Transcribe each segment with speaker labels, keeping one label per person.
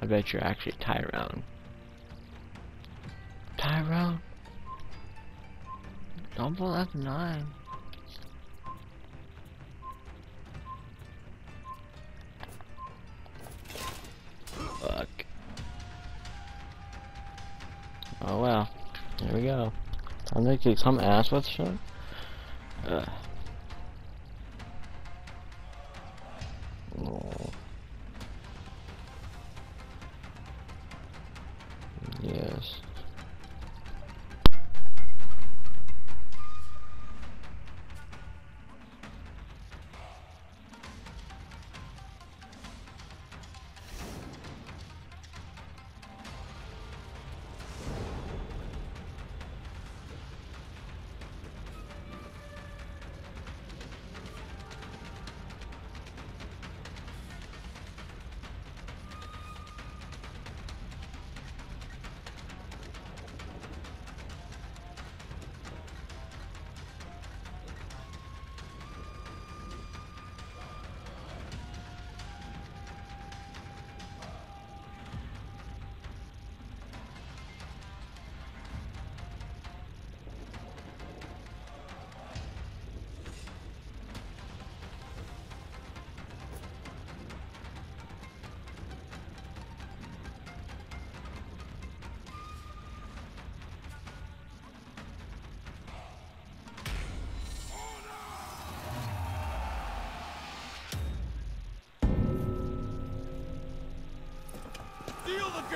Speaker 1: I bet you're actually Tyrone. Tyrone? Don't pull F9. Fuck. Oh well. Here we go. Time to kick some ass with shit. Ugh. Oh. Yes.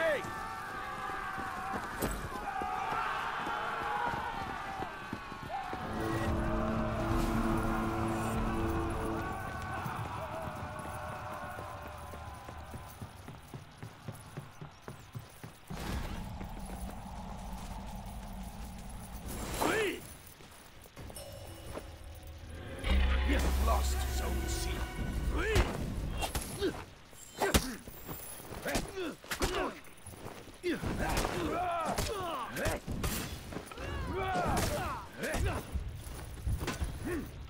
Speaker 2: Seal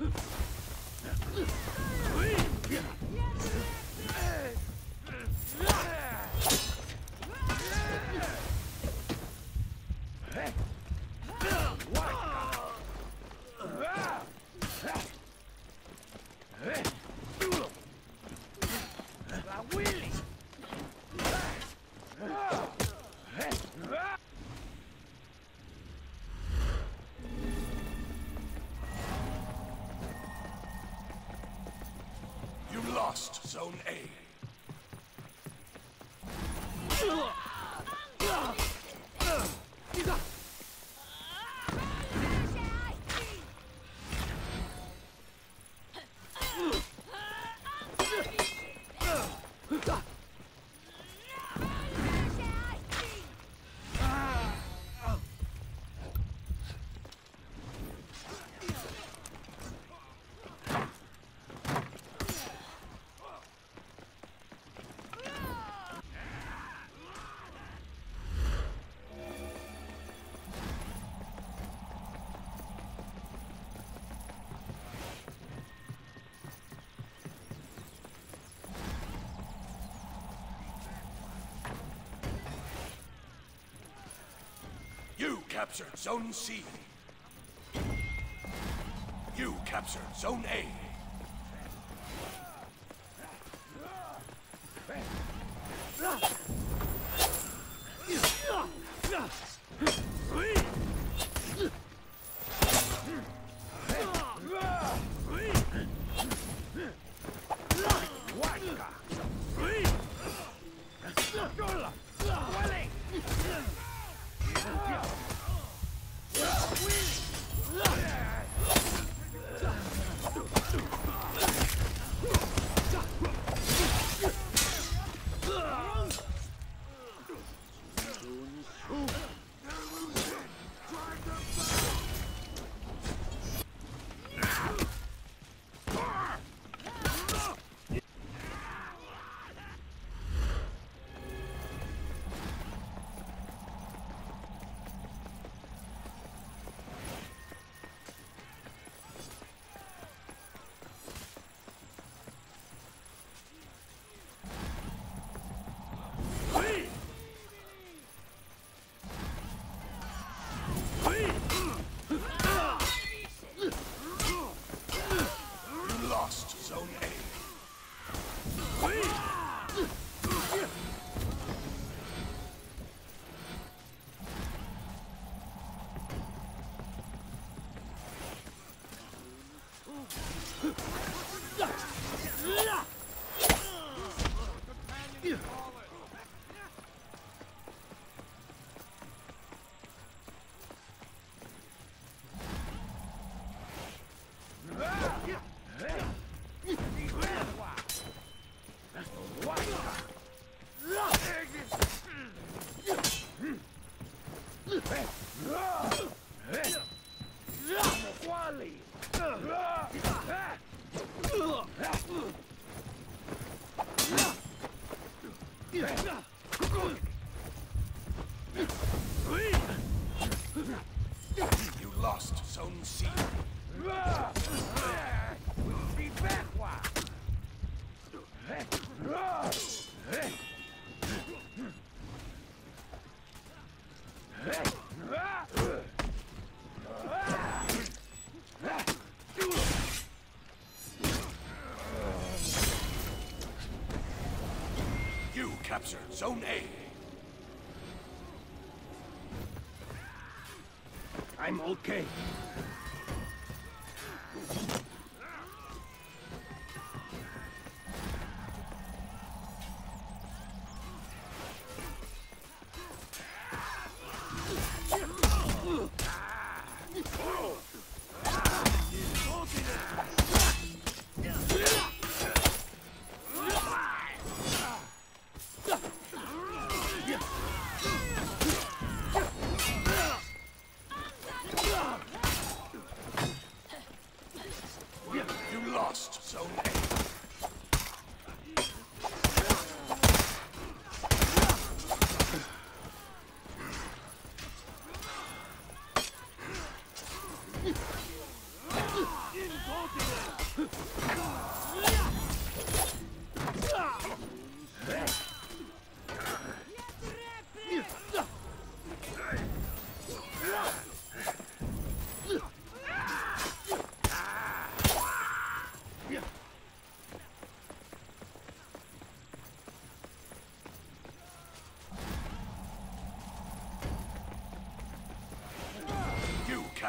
Speaker 2: A. You captured Zone C. You captured Zone A. Ugh! captured Zone A.
Speaker 3: I'm okay.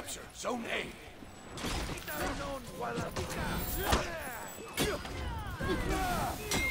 Speaker 2: capture. Zone A. Zone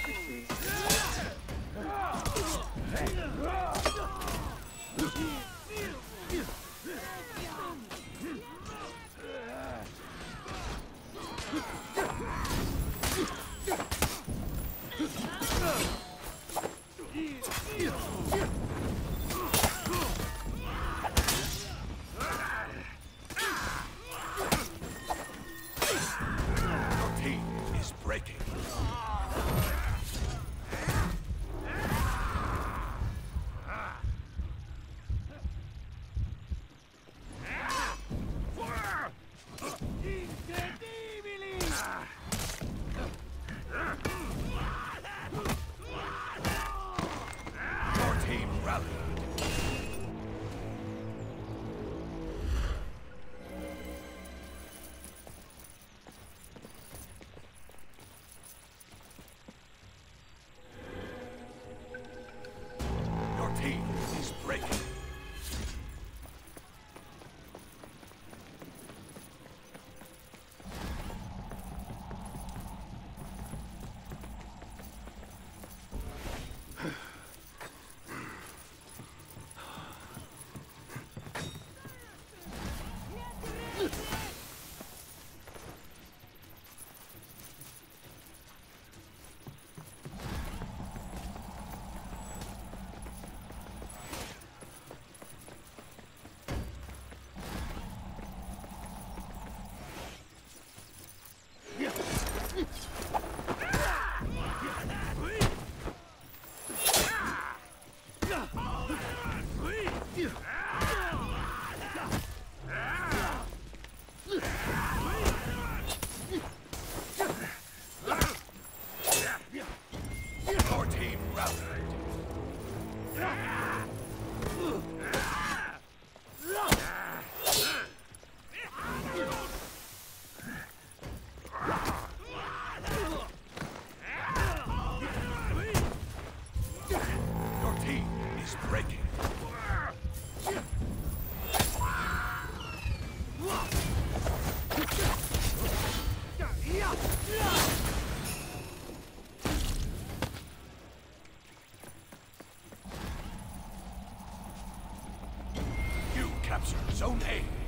Speaker 2: Zone A.